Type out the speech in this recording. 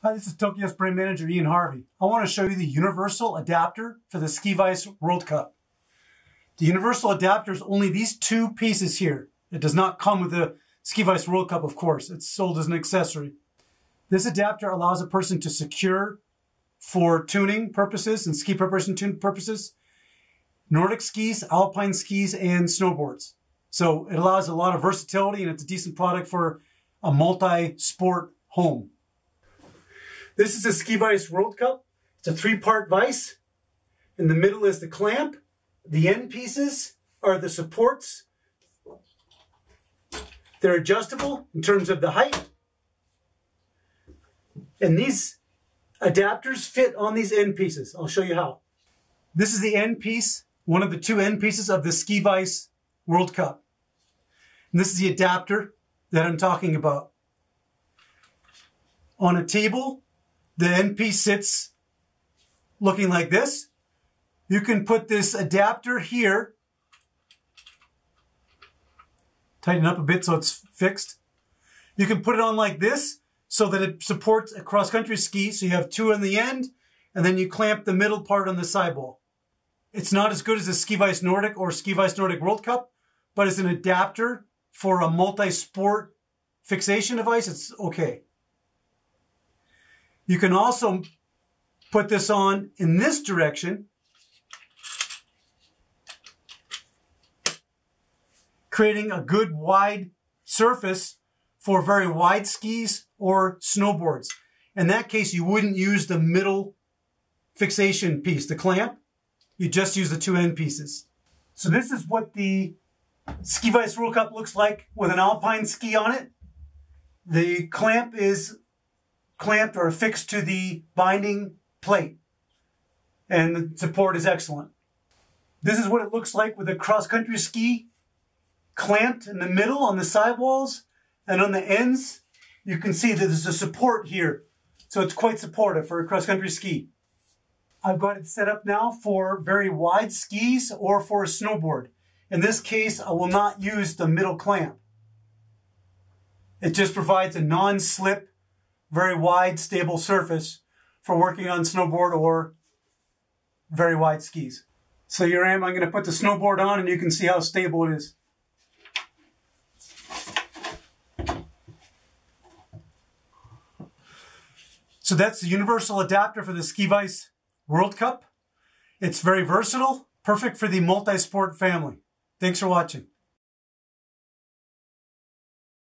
Hi, this is Toko Brand Manager Ian Harvey. I want to show you the universal adapter for the Ski Vise World Cup. The universal adapter is only these two pieces here. It does not come with the Ski Vise World Cup, of course. It's sold as an accessory. This adapter allows a person to secure for tuning purposes and ski preparation tune purposes, Nordic skis, alpine skis, and snowboards. So it allows a lot of versatility and it's a decent product for a multi-sport home. This is a Ski Vise World Cup. It's a three-part vise. In the middle is the clamp. The end pieces are the supports. They're adjustable in terms of the height. And these adapters fit on these end pieces. I'll show you how. This is the end piece, one of the two end pieces of the Ski Vise World Cup. And this is the adapter that I'm talking about. On a table, the piece sits looking like this. You can put this adapter here, tighten up a bit so it's fixed. You can put it on like this so that it supports a cross-country ski. So you have two on the end, and then you clamp the middle part on the sidewall. It's not as good as a Ski Vise Nordic or Ski Vise Nordic World Cup, but it's an adapter for a multi-sport fixation device. It's okay. You can also put this on in this direction. Creating a good wide surface for very wide skis or snowboards. In that case, you wouldn't use the middle fixation piece, the clamp. You just use the two end pieces. So this is what the Ski Vise World Cup looks like with an alpine ski on it. The clamp is clamped or affixed to the binding plate. And the support is excellent. This is what it looks like with a cross-country ski clamped in the middle on the sidewalls and on the ends. You can see that there's a support here. So it's quite supportive for a cross-country ski. I've got it set up now for very wide skis or for a snowboard. In this case, I will not use the middle clamp. It just provides a non-slip very wide, stable surface for working on snowboard or very wide skis. So here I am, I'm going to put the snowboard on and you can see how stable it is. So that's the universal adapter for the Ski Vise World Cup. It's very versatile, perfect for the multi-sport family. Thanks for watching.